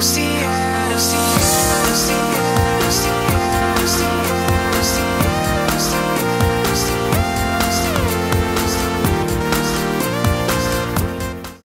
si